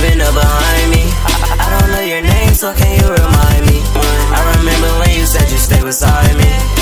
leaving her behind me I, I don't know your name, so can you remind me? I remember when you said you stay beside me